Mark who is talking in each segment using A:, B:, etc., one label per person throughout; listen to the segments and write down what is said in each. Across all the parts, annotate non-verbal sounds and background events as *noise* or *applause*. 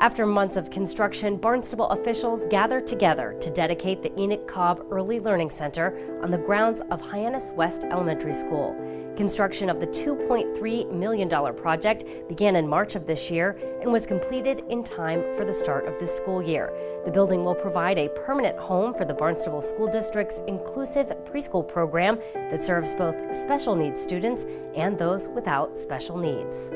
A: After months of construction, Barnstable officials gathered together to dedicate the Enoch Cobb Early Learning Center on the grounds of Hyannis West Elementary School. Construction of the $2.3 million project began in March of this year and was completed in time for the start of this school year. The building will provide a permanent home for the Barnstable School District's inclusive preschool program that serves both special needs students and those without special needs.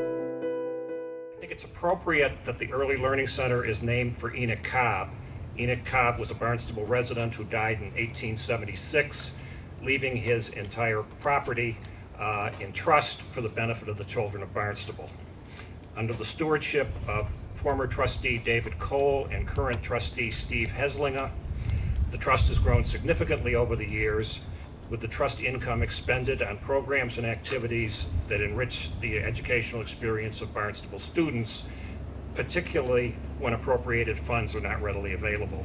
B: I think it's appropriate that the Early Learning Center is named for Enoch Cobb. Enoch Cobb was a Barnstable resident who died in 1876, leaving his entire property uh, in trust for the benefit of the children of Barnstable. Under the stewardship of former trustee David Cole and current trustee Steve Heslinga, the trust has grown significantly over the years, with the trust income expended on programs and activities that enrich the educational experience of Barnstable students, particularly when appropriated funds are not readily available.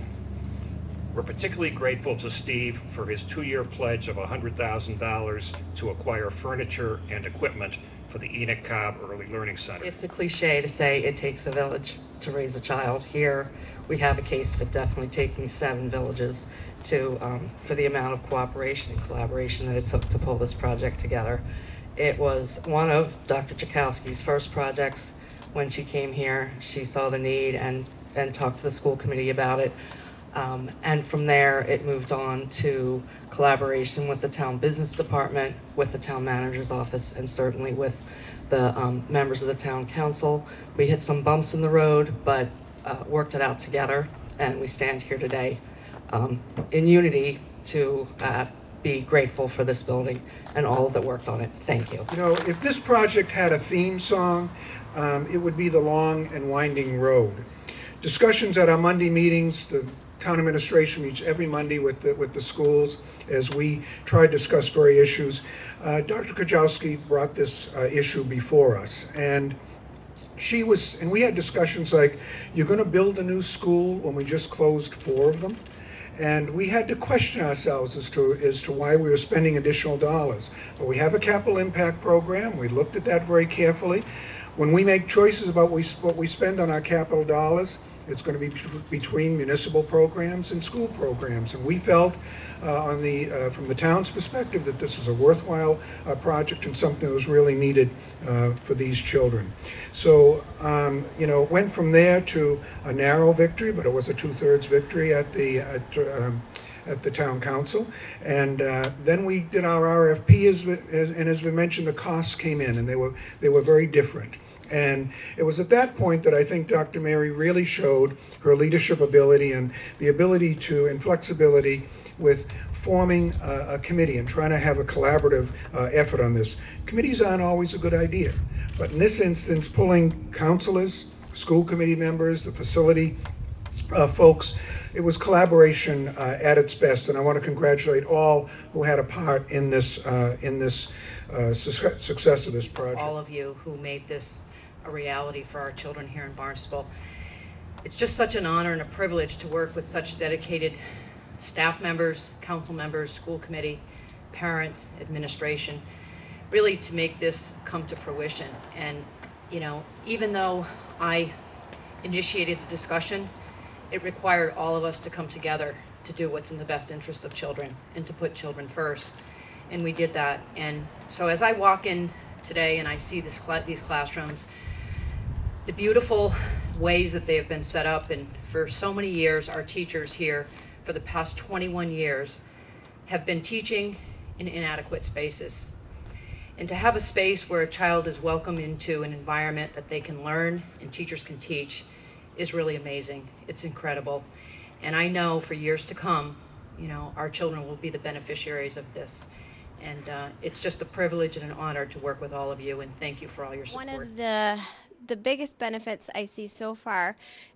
B: We're particularly grateful to Steve for his two-year pledge of $100,000 to acquire furniture and equipment for the Enoch Cobb Early Learning Center.
C: It's a cliche to say it takes a village to raise a child. Here, we have a case for definitely taking seven villages to um, for the amount of cooperation and collaboration that it took to pull this project together. It was one of Dr. Czajkowski's first projects. When she came here, she saw the need and and talked to the school committee about it. Um, and from there, it moved on to collaboration with the town business department, with the town manager's office, and certainly with the um, members of the town council. We hit some bumps in the road, but uh, worked it out together, and we stand here today um, in unity to uh, be grateful for this building and all that worked on it. Thank you.
D: You know, if this project had a theme song, um, it would be The Long and Winding Road. Discussions at our Monday meetings, the town administration meets every Monday with the, with the schools as we try to discuss very issues. Uh, Dr. Czajkowski brought this uh, issue before us, and she was, and we had discussions like, you're going to build a new school when we just closed four of them? And we had to question ourselves as to, as to why we were spending additional dollars. But we have a capital impact program. We looked at that very carefully. When we make choices about what we spend on our capital dollars, it's going to be between municipal programs and school programs. And we felt uh, on the, uh, from the town's perspective that this was a worthwhile uh, project and something that was really needed uh, for these children. So, um, you know, it went from there to a narrow victory, but it was a two-thirds victory at the, at, um, at the town council. And uh, then we did our RFP, as, as, and as we mentioned, the costs came in, and they were they were very different. And it was at that point that I think Dr. Mary really showed her leadership ability and the ability to, and flexibility with forming a, a committee and trying to have a collaborative uh, effort on this. Committees aren't always a good idea, but in this instance, pulling counselors, school committee members, the facility uh, folks, it was collaboration uh, at its best, and I want to congratulate all who had a part in this uh, in this uh, su success of this project.
C: All of you who made this a reality for our children here in Barnstable. It's just such an honor and a privilege to work with such dedicated staff members, council members, school committee, parents, administration, really to make this come to fruition. And, you know, even though I initiated the discussion, it required all of us to come together to do what's in the best interest of children and to put children first. And we did that. And so as I walk in today and I see this cl these classrooms, the beautiful ways that they have been set up. And for so many years, our teachers here, for the past 21 years, have been teaching in inadequate spaces. And to have a space where a child is welcome into an environment that they can learn and teachers can teach is really amazing. It's incredible. And I know for years to come, you know, our children will be the beneficiaries of this. And uh, it's just a privilege and an honor to work with all of you, and thank you for all your support.
E: One of the the biggest benefits I see so far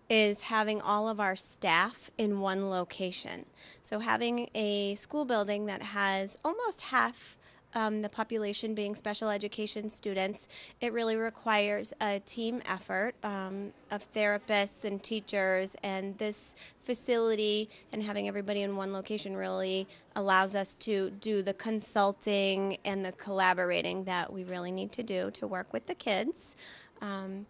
E: is having all of our staff in one location. So having a school building that has almost half um, the population being special education students, it really requires a team effort um, of therapists and teachers. And this facility and having everybody in one location really allows us to do the consulting and the collaborating that we really need to do to work with the kids. Um,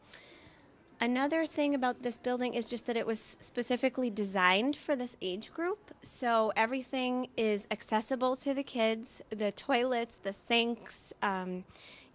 E: Another thing about this building is just that it was specifically designed for this age group. So everything is accessible to the kids the toilets, the sinks. Um,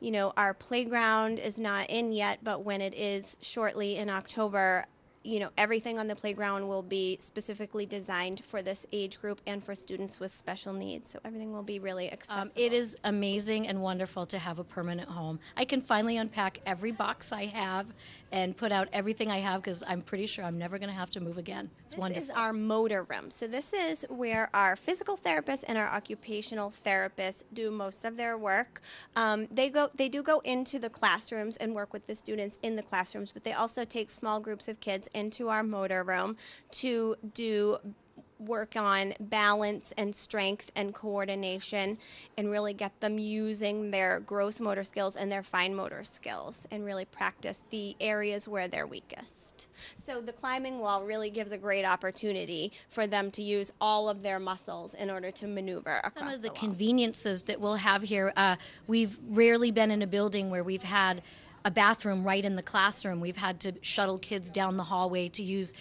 E: you know, our playground is not in yet, but when it is shortly in October, you know, everything on the playground will be specifically designed for this age group and for students with special needs. So everything will be really accessible.
F: Um, it is amazing and wonderful to have a permanent home. I can finally unpack every box I have and put out everything I have because I'm pretty sure I'm never going to have to move again. It's
E: This
F: wonderful.
E: is our motor room. So this is where our physical therapists and our occupational therapists do most of their work. Um, they go, they do go into the classrooms and work with the students in the classrooms, but they also take small groups of kids into our motor room to do work on balance and strength and coordination and really get them using their gross motor skills and their fine motor skills and really practice the areas where they're weakest. So the climbing wall really gives a great opportunity for them to use all of their muscles in order to maneuver across
F: Some of the
E: the
F: conveniences that we'll have here, uh, we've rarely been in a building where we've had a bathroom right in the classroom. We've had to shuttle kids down the hallway to use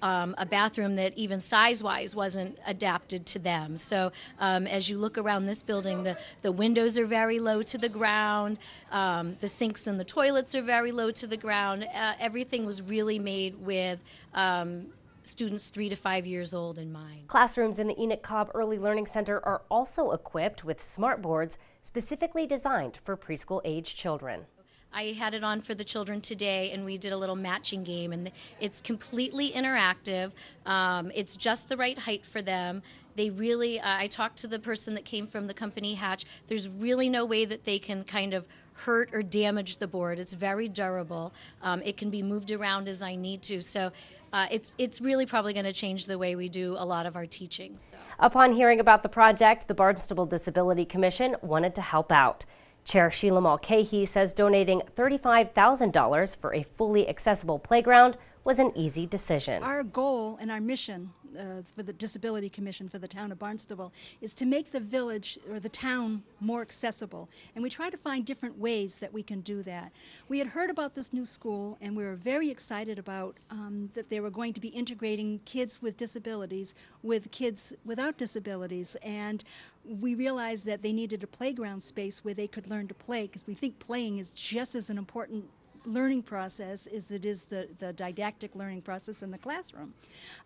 F: um, a bathroom that even size-wise wasn't adapted to them. So um, as you look around this building, the, the windows are very low to the ground. Um, the sinks and the toilets are very low to the ground. Uh, everything was really made with um, students three to five years old in mind.
A: Classrooms in the Enoch Cobb Early Learning Center are also equipped with smart boards specifically designed for preschool age children.
F: I had it on for the children today, and we did a little matching game, and it's completely interactive. Um, it's just the right height for them. They really, uh, I talked to the person that came from the company Hatch. There's really no way that they can kind of hurt or damage the board. It's very durable. Um, it can be moved around as I need to. So. Uh, it's it's really probably going to change the way we do a lot of our teaching. So.
A: Upon hearing about the project, the Barnstable Disability Commission wanted to help out. Chair Sheila Mulcahy says donating $35,000 for a fully accessible playground was an easy decision.
G: Our goal and our mission uh, for the Disability Commission for the town of Barnstable is to make the village or the town more accessible. And we try to find different ways that we can do that. We had heard about this new school and we were very excited about um, that they were going to be integrating kids with disabilities with kids without disabilities. And we realized that they needed a playground space where they could learn to play because we think playing is just as an important learning process as it is the, the didactic learning process in the classroom.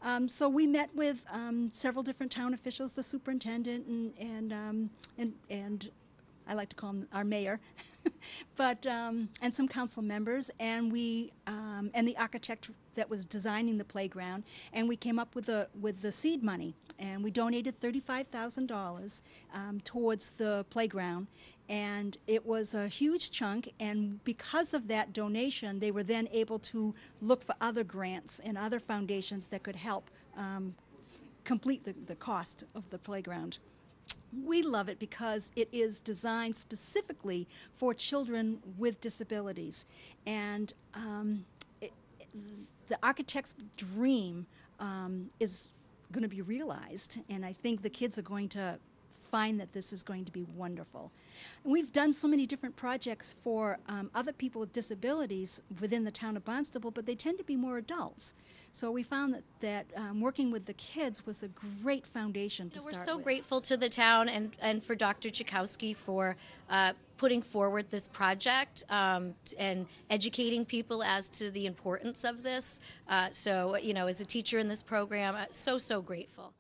G: Um, so we met with um, several different town officials, the superintendent and, and, um, and, and I like to call him our mayor, *laughs* but um, and some council members, and we um, and the architect that was designing the playground, and we came up with the with the seed money, and we donated thirty five thousand um, dollars towards the playground, and it was a huge chunk. And because of that donation, they were then able to look for other grants and other foundations that could help um, complete the, the cost of the playground. We love it because it is designed specifically for children with disabilities. And um, the architect's dream um, is going to be realized, and I think the kids are going to find that this is going to be wonderful. And we've done so many different projects for um, other people with disabilities within the town of Barnstable, but they tend to be more adults. So we found that, that um, working with the kids was a great foundation to
F: We're so
G: with.
F: grateful to the town and, and for Dr. Czajkowski for uh, putting forward this project um, and educating people as to the importance of this. Uh, so, you know, as a teacher in this program, uh, so, so grateful.